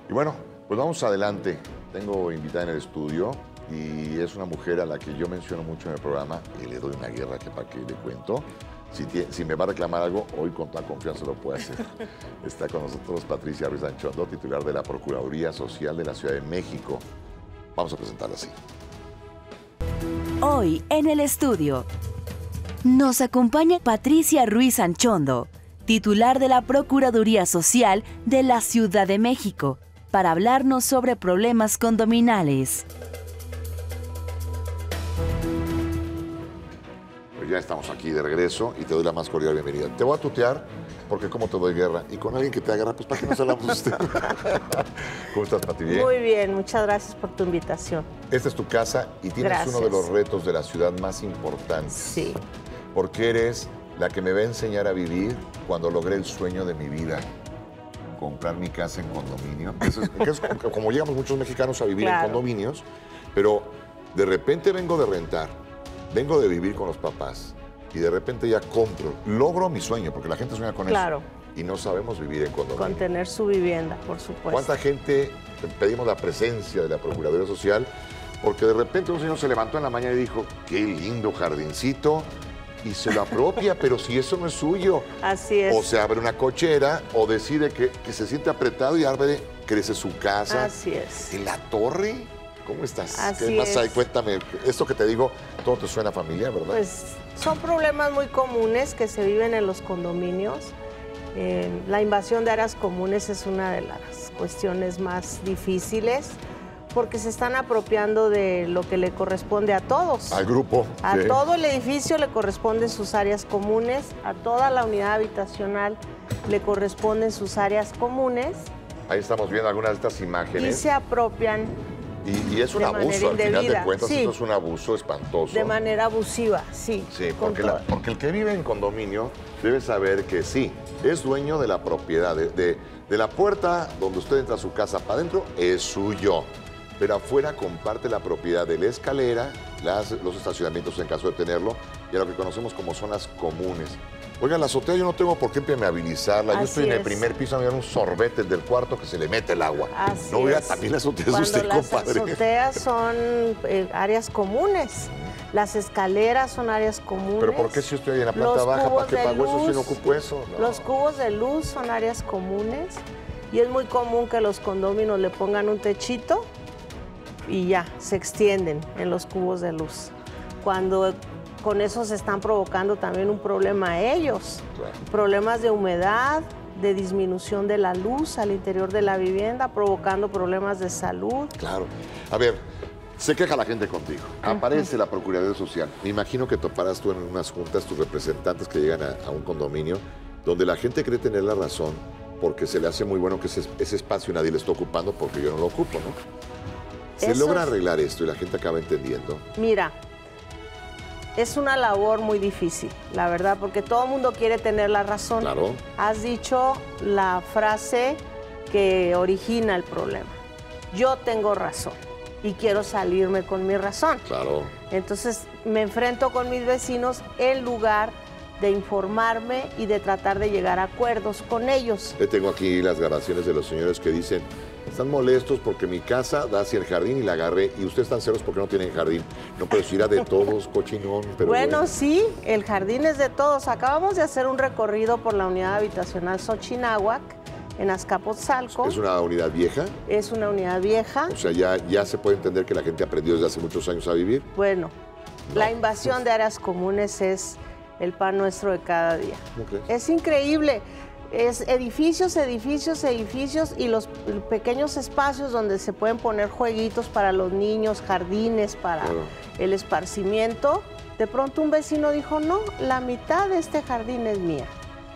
S4: Y bueno, pues vamos adelante. Tengo invitada en el estudio y es una mujer a la que yo menciono mucho en el programa y le doy una guerra que para qué le cuento. Si, si, me va a reclamar algo, hoy con toda confianza lo puede hacer. Está con nosotros Patricia Ruiz Anchondo, titular de la Procuraduría Social de la Ciudad de México. Vamos a presentarla así.
S1: Hoy en el estudio nos acompaña Patricia Ruiz Anchondo, titular de la Procuraduría Social de la Ciudad de México, para hablarnos sobre problemas condominales.
S4: Ya estamos aquí de regreso y te doy la más cordial bienvenida. Te voy a tutear porque como te doy guerra y con alguien que te agarra, pues para qué nos hablamos usted. ¿Cómo estás, Pati?
S10: Muy bien, muchas gracias por tu invitación.
S4: Esta es tu casa y tienes
S10: Gracias.
S4: uno de los retos de la ciudad más importantes.
S10: Sí.
S4: Porque eres la que me va a enseñar a vivir cuando logré el sueño de mi vida. Comprar mi casa en condominio. Eso es- que es como llegamos muchos mexicanos a vivir
S10: Claro.
S4: en condominios, pero de repente vengo de rentar, vengo de vivir con los papás y de repente ya compro, logro mi sueño, porque la gente sueña con
S10: Claro.
S4: eso. Y no sabemos vivir en condominio.
S10: Con tener su vivienda, por supuesto.
S4: ¿Cuánta gente pedimos la presencia de la Procuraduría Social? Porque de repente un señor se levantó en la mañana y dijo, qué lindo jardincito, y se lo apropia, pero si eso no es suyo.
S10: Así es.
S4: O se abre una cochera o decide que, que se siente apretado y abre, crece su casa.
S10: Así es.
S4: ¿En la torre? ¿Cómo estás?
S10: Así
S4: ¿Qué más
S10: es.
S4: hay? Cuéntame, esto que te digo, todo te suena familiar, ¿verdad?
S10: Pues son problemas muy comunes que se viven en los condominios. Eh, la invasión de áreas comunes es una de las cuestiones más difíciles porque se están apropiando de lo que le corresponde a todos.
S4: Al grupo.
S10: A
S4: sí.
S10: todo el edificio le corresponden sus áreas comunes, a toda la unidad habitacional le corresponden sus áreas comunes
S4: Ahí estamos viendo algunas de estas
S10: y
S4: imágenes.
S10: se apropian
S4: Y, y es un
S10: de
S4: abuso, al final de cuentas,
S10: sí.
S4: esto es un abuso espantoso.
S10: de manera abusiva, sí.
S4: Sí, porque, la-
S10: todo.
S4: porque el que vive en condominio debe saber que sí, es dueño de la propiedad, de, de- de la puerta donde usted entra a su casa para adentro, es suyo. Pero afuera comparte la propiedad de la escalera, las- los estacionamientos en caso de tenerlo, y a lo que conocemos como zonas comunes. Oiga, la azotea yo no tengo por qué impermeabilizarla. Yo estoy en el
S10: es.
S4: primer piso, me dan un sorbete del cuarto que se le mete el agua.
S10: Así
S4: no,
S10: es.
S4: también la azotea
S10: Cuando
S4: usted,
S10: las
S4: compadre.
S10: azoteas son eh, áreas comunes. Las escaleras son áreas comunes.
S4: Pero ¿por qué si estoy en la planta
S10: Los
S4: baja, para qué pago eso si no ocupo eso? No.
S10: Los cubos de luz son áreas comunes y es muy común que los condóminos le pongan un techito
S20: y ya, se extienden en los cubos de luz. Cuando con eso se están provocando también un problema a ellos, problemas de humedad, de disminución de la luz al interior de la vivienda, provocando problemas de salud.
S4: Claro. A ver, se queja la gente contigo. Aparece la Procuraduría Social. Me imagino que toparás tú en unas juntas, tus representantes que llegan a, a un condominio, donde la gente cree tener la razón porque se le hace muy bueno que ese, ese espacio nadie le está ocupando porque yo no lo ocupo, ¿no? Se
S20: Eso
S4: logra arreglar esto y la gente acaba entendiendo.
S20: Mira, es una labor muy difícil, la verdad, porque todo el mundo quiere tener la razón.
S4: Claro.
S20: Has dicho la frase que origina el problema. Yo tengo razón y quiero salirme con mi razón.
S4: Claro.
S20: Entonces me enfrento con mis vecinos en lugar de informarme y de tratar de llegar a acuerdos con ellos.
S4: Yo tengo aquí las grabaciones de los señores que dicen, están molestos porque mi casa da hacia el jardín y la agarré y ustedes están ceros porque no tienen jardín. No, pero si era de todos, cochinón, pero
S20: bueno, sí, el jardín es de todos. Acabamos de hacer un recorrido por la unidad habitacional Xochinahuac en Azcapotzalco.
S4: ¿Es una unidad vieja?
S20: Es una unidad vieja.
S4: O sea, ya, ya se puede entender que la gente aprendió desde hace muchos años a vivir.
S20: Bueno, la invasión de áreas comunes es el pan nuestro de cada día. Es increíble. Es edificios, edificios, edificios y los pequeños espacios donde se pueden poner jueguitos para los niños, jardines para
S4: Claro.
S20: el esparcimiento. De pronto un vecino dijo, no, la mitad de este jardín es mía.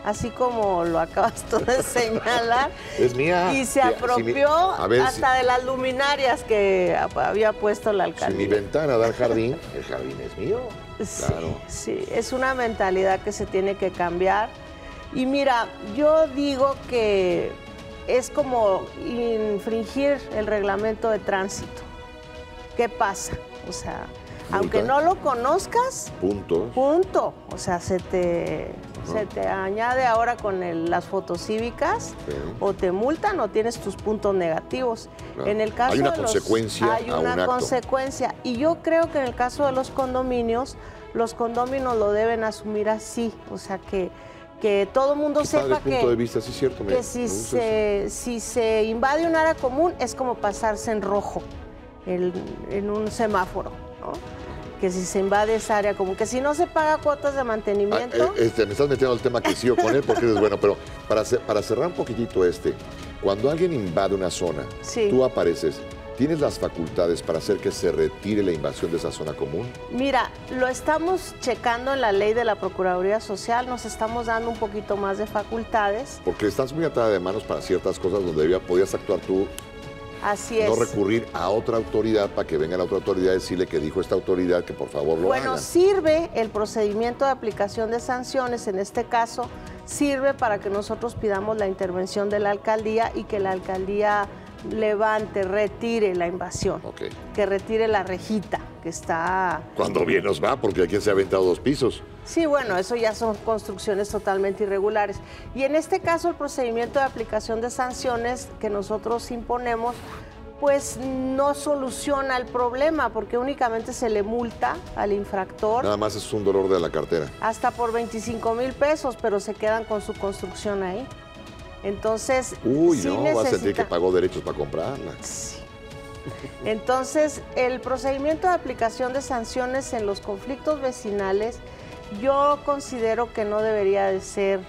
S20: Así como lo acabas tú de señalar.
S4: Es mía.
S20: Y se
S4: si mi-
S20: apropió
S4: si-
S20: hasta de las luminarias que había puesto la
S4: Si
S20: alcaldía.
S4: mi ventana da al jardín, el jardín es mío.
S20: Sí,
S4: Claro.
S20: sí, es una mentalidad que se tiene que cambiar. Y mira, yo digo que es como infringir el reglamento de tránsito. ¿Qué pasa? O sea, aunque no lo conozcas,
S4: Punto.
S20: punto. O sea, se te, se te añade ahora con el- las fotos cívicas o te multan o tienes tus puntos negativos.
S4: Claro.
S20: En el caso
S4: Hay una
S20: de los-
S4: consecuencia
S20: hay
S4: a un
S20: una
S4: acto.
S20: consecuencia. Y yo creo que en el caso de los condominios, los condominios lo deben asumir así. O sea, que, que todo el mundo sepa
S4: punto
S20: que,
S4: de vista, sí es cierto. me-
S20: que si,
S4: me
S20: se, si se invade un área común es como pasarse en rojo el- en un semáforo. ¿no? Que si se invade esa área común, que si no se paga cuotas de mantenimiento.
S4: Eh, este, me estás metiendo al tema que sigo con él porque es bueno, pero para, para cerrar un poquitito este, cuando alguien invade una zona,
S20: Sí.
S4: tú apareces, ¿tienes las facultades para hacer que se retire la invasión de esa zona común?
S20: Mira, lo estamos checando en la ley de la Procuraduría Social, nos estamos dando un poquito más de facultades.
S4: Porque estás muy atada de manos para ciertas cosas donde debía- podías actuar tú,
S20: Así es.
S4: no recurrir a otra autoridad para que venga la otra autoridad y decirle que dijo esta autoridad que por favor lo
S20: Bueno,
S4: hagan.
S20: sirve el procedimiento de aplicación de sanciones, en este caso, sirve para que nosotros pidamos la intervención de la alcaldía y que la alcaldía levante, retire la invasión,
S4: Ok.
S20: que retire la rejita que está...
S4: Cuando bien nos va, porque aquí se ha aventado dos pisos.
S20: Sí, bueno, eso ya son construcciones totalmente irregulares. Y en este caso el procedimiento de aplicación de sanciones que nosotros imponemos, pues no soluciona el problema porque únicamente se le multa al infractor
S4: Nada más es un dolor de la cartera.
S20: hasta por 25 mil pesos, pero se quedan con su construcción ahí. Entonces,
S4: Uy,
S20: sí
S4: no, va a sentir que
S20: necesita-
S4: pagó derechos para comprarla.
S20: Entonces, el procedimiento de aplicación de sanciones en los conflictos vecinales, yo considero que no debería de ser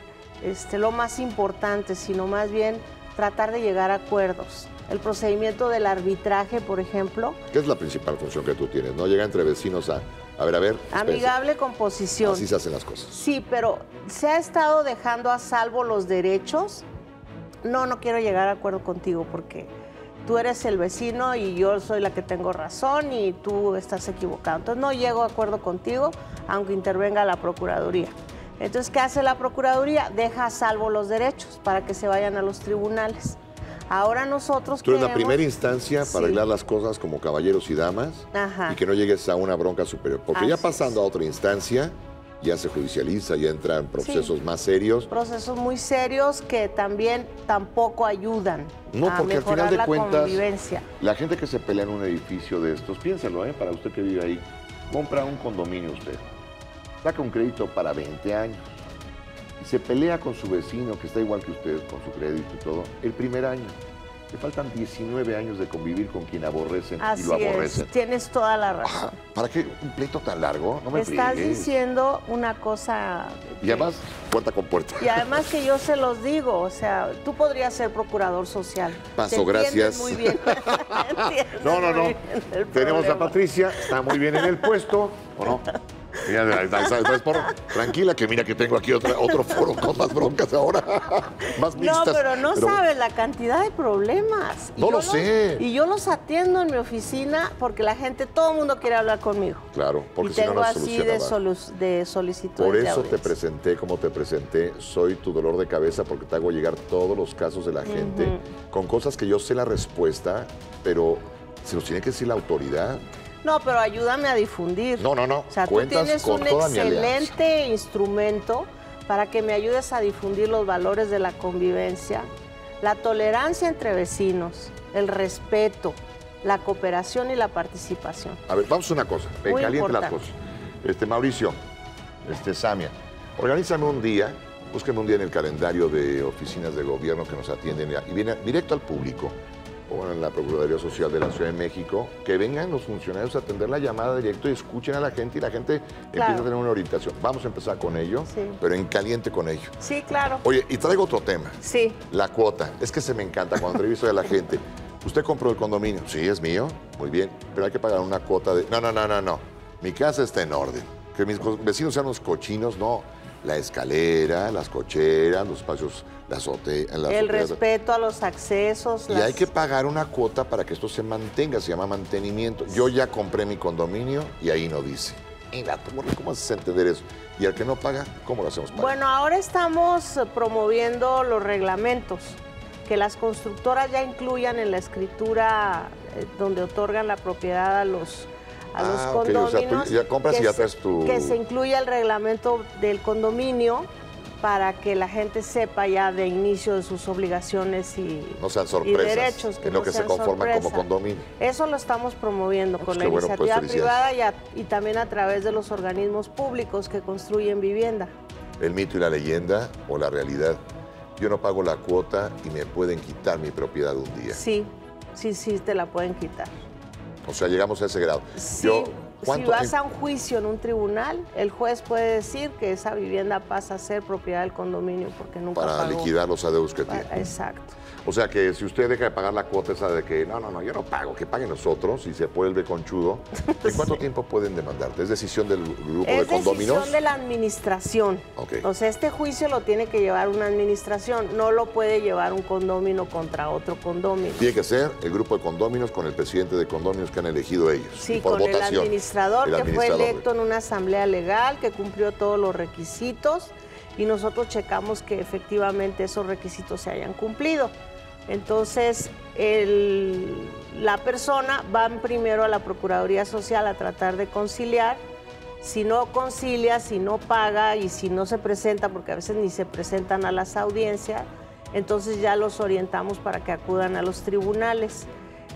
S20: este, lo más importante, sino más bien tratar de llegar a acuerdos. El procedimiento del arbitraje, por ejemplo,
S4: ¿Qué es la principal función que tú tienes? ¿No? Llega entre vecinos a, a ver, a ver. espérense.
S20: amigable composición.
S4: Así se hacen las cosas.
S20: Sí, pero ¿se ha estado dejando a salvo los derechos? No, no quiero llegar a acuerdo contigo porque tú eres el vecino y yo soy la que tengo razón y tú estás equivocado. Entonces no llego a acuerdo contigo aunque intervenga la Procuraduría. Entonces, ¿qué hace la Procuraduría? Deja a salvo los derechos para que se vayan a los tribunales. Ahora nosotros
S4: Tú eres la
S20: queremos-
S4: primera instancia
S20: Sí.
S4: para arreglar las cosas como caballeros y damas
S20: Ajá.
S4: y que no llegues a una bronca superior. Porque ya pasando a otra instancia, ya se judicializa, ya entran procesos
S20: Sí.
S4: más serios.
S20: procesos muy serios que también tampoco ayudan
S4: No,
S20: a
S4: porque al final de cuentas, la gente que se pelea en un edificio de estos, piénselo, ¿eh? para usted que vive ahí, compra un condominio usted, saca un crédito para 20 años y se pelea con su vecino que está igual que usted, con su crédito y todo, el primer año. Le faltan 19 años de convivir con quien aborrecen y lo aborrecen.
S20: es, tienes toda la razón.
S4: ¿Para qué un pleito tan largo? No me
S20: Estás diciendo una cosa
S4: Y además, puerta con puerta.
S20: y además que yo se los digo, o sea, tú podrías ser procurador social.
S4: Paso, gracias.
S20: Muy bien.
S4: No, no, no. Tenemos a. Patricia, está muy bien en el puesto, ¿o no? Mira, ¿sabes- sabes por- Tranquila, que mira que tengo aquí otra, otro foro con más broncas ahora, más
S20: No,
S4: mixtas.
S20: pero no sabes la cantidad de problemas. Y
S4: No lo
S20: los-
S4: sé.
S20: Y yo los atiendo en mi oficina porque la gente, todo el mundo quiere hablar conmigo.
S4: Claro, porque
S20: y
S4: si no,
S20: tengo
S4: no
S20: así de, solu- de solicitudes
S4: Por
S20: de
S4: eso te presenté como te presenté. Soy tu dolor de cabeza porque te hago llegar todos los casos de la gente con cosas que yo sé la respuesta, pero se los tiene que decir la autoridad.
S20: No, pero ayúdame a difundir.
S4: No, no, no.
S20: O sea, tú
S4: Cuentas
S20: tienes
S4: con
S20: un excelente instrumento para que me ayudes a difundir los valores de la convivencia, la tolerancia entre vecinos, el respeto, la cooperación y la participación.
S4: A ver, vamos a una cosa. Me
S20: Muy
S4: caliente las
S20: importante.
S4: cosas. Este, Mauricio, este, Samia, organízame un día, búsqueme un día en el calendario de oficinas de gobierno que nos atienden y viene directo al público, o en la Procuraduría Social de la Ciudad de México, que vengan los funcionarios a atender la llamada directo y escuchen a la gente y la gente empieza a tener una orientación. Vamos a empezar con ello,
S20: Sí.
S4: pero en caliente con ello.
S20: Sí, claro.
S4: Oye, y traigo otro tema.
S20: Sí.
S4: La cuota. Es que se me encanta cuando entrevisto a la gente. ¿Usted compró el condominio? Sí, es mío. Muy bien. Pero hay que pagar una cuota de. No, no, no, no, no. Mi casa está en orden. Que mis vecinos sean los cochinos, no. La escalera, las cocheras, los espacios, la azotea. la
S20: el
S4: azotea.
S20: respeto a los accesos.
S4: Y
S20: las-
S4: hay que pagar una cuota para que esto se mantenga, se llama mantenimiento. Yo ya compré mi condominio y ahí no dice. Torre, ¿cómo haces entender eso? Y al que no paga, ¿cómo lo hacemos pagar?
S20: Bueno, ahora estamos promoviendo los reglamentos, que las constructoras ya incluyan en la escritura eh, donde otorgan la propiedad a los, a los
S4: Ah, ok, o sea, tú
S20: condominios.
S4: ya compras y ya traes tu-
S20: Que se incluya el reglamento del condominio para que la gente sepa ya de inicio de sus obligaciones y,
S4: no sean
S20: y
S4: sorpresas,
S20: derechos. Que
S4: en lo
S20: no
S4: que se conforman como
S20: sorpresa.
S4: condominio.
S20: Eso lo estamos promoviendo
S4: pues
S20: con la
S4: bueno, pues,
S20: iniciativa privada y, a- y también a través de los organismos públicos que construyen vivienda.
S4: El mito y la leyenda o la realidad. Yo no pago la cuota y me pueden quitar mi propiedad un día.
S20: Sí, sí, sí, te la pueden quitar.
S4: O sea, llegamos a ese grado.
S20: Si
S4: ¿cuánto-
S20: vas a un juicio en un tribunal, el juez puede decir que esa vivienda pasa a ser propiedad del condominio porque nunca
S4: para
S20: pagó.
S4: liquidar los adeudos que tiene?
S20: Exacto.
S4: O sea que si usted deja de pagar la cuota esa de que no, no, no, yo no pago, que paguen nosotros y se vuelve conchudo, ¿en cuánto tiempo pueden demandarte? ¿Es decisión del grupo de
S20: Es
S4: condóminos?
S20: decisión de la administración.
S4: Ok.
S20: O sea, este juicio lo tiene que llevar una administración, no lo puede llevar un condomino contra otro condomino.
S4: Tiene que ser el grupo de condóminos con el presidente de condóminos que han elegido ellos. y
S20: Sí,
S4: por
S20: con el
S4: votación.
S20: Administrador
S4: El
S20: que fue electo en una asamblea legal, que cumplió todos los requisitos y nosotros checamos que efectivamente esos requisitos se hayan cumplido. Entonces, el- la persona va primero a la Procuraduría Social a tratar de conciliar. Si no concilia, si no paga y si no se presenta, porque a veces ni se presentan a las audiencias, entonces ya los orientamos para que acudan a los tribunales.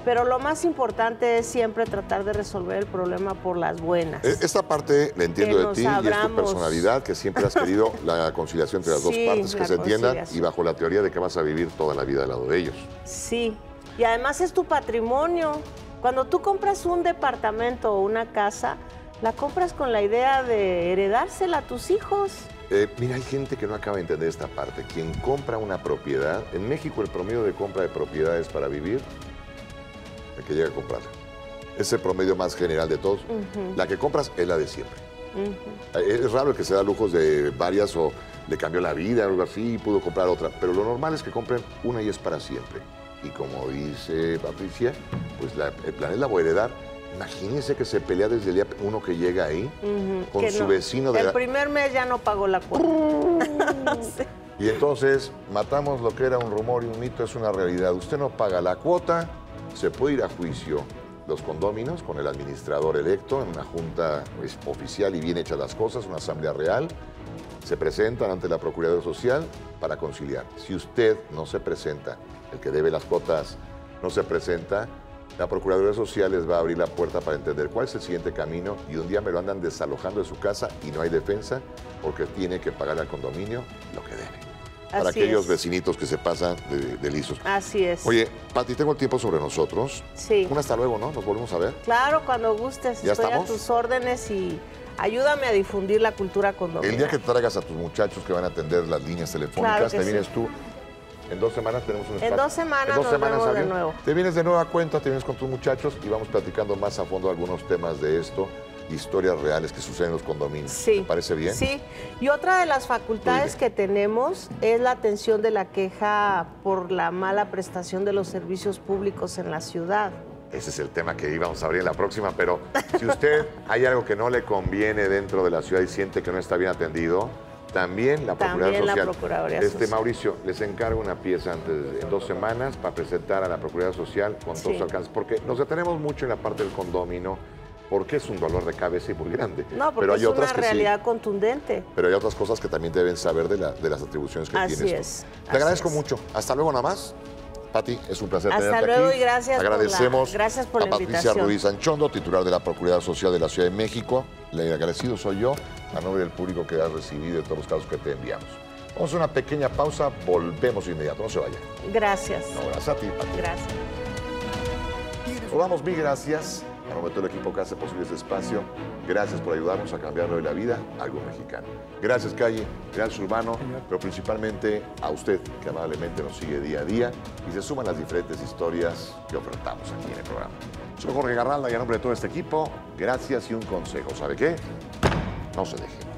S20: Pero lo más importante es siempre tratar de resolver el problema por las buenas.
S4: E- Esta parte la entiendo
S20: Que
S4: de ti y es tu personalidad, que siempre has querido la conciliación entre las dos partes, que se entiendan y bajo la teoría de que vas a vivir toda la vida al lado de ellos.
S20: Sí, y además es tu patrimonio. Cuando tú compras un departamento o una casa, la compras con la idea de heredársela a tus hijos.
S4: Eh, mira, hay gente que no acaba de entender esta parte. Quien compra una propiedad, en México el promedio de compra de propiedades para vivir, el que llega a comprarla. Es el promedio más general de todos. La que compras es la de siempre. Eh, Es raro el que se da lujos de varias o le cambió la vida o algo así y pudo comprar otra. Pero lo normal es que compren una y es para siempre. Y como dice Patricia, pues la- el plan es la voy a heredar. Imagínense que se pelea desde el día uno que llega ahí con
S20: que
S4: su
S20: no.
S4: vecino de
S20: El
S4: la-
S20: primer mes ya no pagó la cuota. Sí.
S4: Y entonces matamos lo que era un rumor y un mito, es una realidad. Usted no paga la cuota, se puede ir a juicio los condóminos con el administrador electo en una junta pues, oficial y bien hechas las cosas, una asamblea real. Se presentan ante la Procuraduría Social para conciliar. Si usted no se presenta, el que debe las cuotas no se presenta, la Procuraduría Social les va a abrir la puerta para entender cuál es el siguiente camino y un día me lo andan desalojando de su casa y no hay defensa porque tiene que pagar al condominio lo que debe. Para
S20: Así
S4: aquellos
S20: es.
S4: vecinitos que se pasan de, de lisos.
S20: Así es.
S4: Oye, Pati, tengo el tiempo sobre nosotros.
S20: Sí.
S4: Un hasta luego, ¿no? Nos volvemos a ver.
S20: Claro, cuando gustes,
S4: ¿Ya
S20: estoy
S4: estamos?
S20: a tus órdenes y ayúdame a difundir la cultura condomina.
S4: El día que traigas a tus muchachos que van a atender las líneas telefónicas,
S20: Claro
S4: te
S20: sí.
S4: vienes tú. En dos semanas tenemos un
S20: En
S4: espacio.
S20: dos semanas nos vemos
S4: ¿está
S20: de nuevo.
S4: Te vienes de nueva cuenta, te vienes con tus muchachos y vamos platicando más a fondo algunos temas de esto, historias reales que suceden en los condominios.
S20: Sí.
S4: ¿Te parece bien?
S20: Sí, y otra de las facultades que tenemos es la atención de la queja por la mala prestación de los servicios públicos en la ciudad.
S4: Ese es el tema que íbamos a abrir en la próxima, pero si usted hay algo que no le conviene dentro de la ciudad y siente que no está bien atendido, también la Procuraduría
S20: También la
S4: Social.
S20: Procuraduría
S4: este
S20: Social.
S4: Mauricio, les encargo una pieza antes de en dos semanas para presentar a la Procuraduría Social con todos
S20: Sí.
S4: sus alcances, porque nos detenemos mucho en la parte del condomino, porque es un dolor de cabeza y muy grande.
S20: No, porque
S4: pero hay
S20: es
S4: otras
S20: una
S4: que sí.
S20: realidad contundente.
S4: Pero hay otras cosas que también deben saber de, la- de las atribuciones que
S20: Así
S4: tiene
S20: es.
S4: Te
S20: así
S4: agradezco
S20: es.
S4: mucho. Hasta luego nada más. Pati, es un placer
S20: Hasta
S4: tenerte
S20: luego
S4: aquí.
S20: y gracias por la-
S4: Agradecemos
S20: gracias por
S4: a
S20: la
S4: Patricia
S20: invitación.
S4: Ruiz Anchondo, titular de la Procuraduría Social de la Ciudad de México. Le agradecido soy yo, a nombre del público que ha recibido de todos los casos que te enviamos. Vamos a una pequeña pausa, volvemos de inmediato, no se vaya.
S20: Gracias.
S4: No, gracias a ti, Pati.
S20: Gracias.
S4: Nos damos mil gracias a nombre de todo el equipo que hace posible este espacio. Gracias por ayudarnos a cambiarle hoy la vida algo mexicano. Gracias, Calle. Gracias, Urbano. Pero principalmente a usted, que amablemente nos sigue día a día y se suman las diferentes historias que ofertamos aquí en el programa. Soy Jorge Garralda y a nombre de todo este equipo, gracias y un consejo. ¿Sabe qué? No se deje.